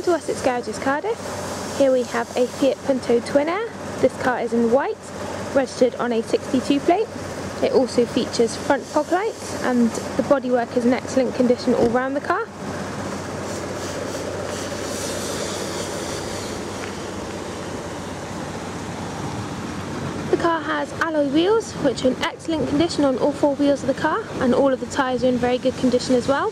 Welcome to Wessex Garages Cardiff. Here we have a Fiat Punto Twin Air. This car is in white, registered on a 62 plate. It also features front fog lights and the bodywork is in excellent condition all round the car. The car has alloy wheels which are in excellent condition on all four wheels of the car and all of the tyres are in very good condition as well.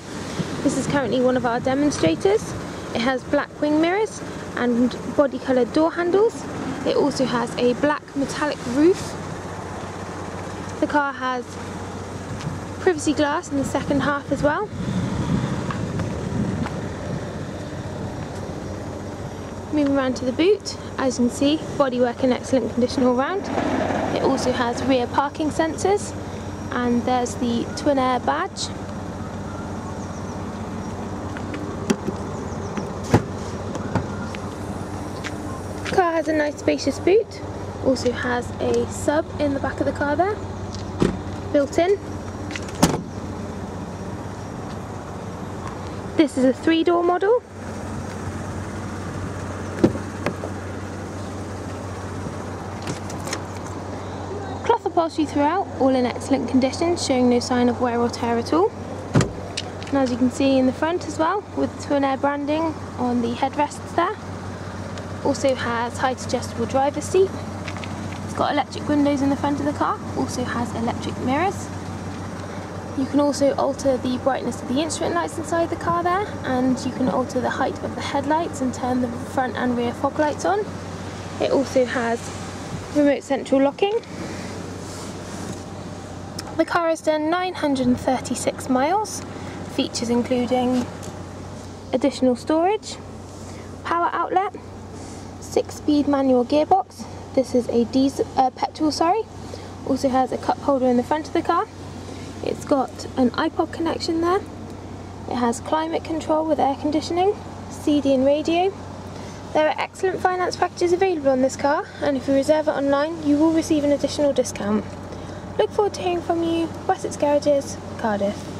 This is currently one of our demonstrators. It has black wing mirrors and body coloured door handles. It also has a black metallic roof. The car has privacy glass in the second half as well. Moving around to the boot, as you can see, bodywork in excellent condition all round. It also has rear parking sensors and there's the Twin Air badge has a nice spacious boot, also has a sub in the back of the car there, built in. This is a three door model. Cloth upholstery throughout, all in excellent condition, showing no sign of wear or tear at all. And as you can see in the front as well, with Twin Air branding on the headrests there. Also has height adjustable driver's seat. It's got electric windows in the front of the car. Also has electric mirrors. You can also alter the brightness of the instrument lights inside the car there and you can alter the height of the headlights and turn the front and rear fog lights on. It also has remote central locking. The car has done 936 miles, features including additional storage, power outlet, six-speed manual gearbox. This is a diesel, uh, petrol, sorry. Also has a cup holder in the front of the car. It's got an iPod connection there. It has climate control with air conditioning, CD and radio. There are excellent finance packages available on this car and if you reserve it online you will receive an additional discount. Look forward to hearing from you, Wessex Garages, Cardiff.